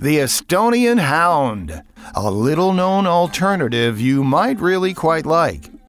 the Estonian Hound, a little known alternative you might really quite like.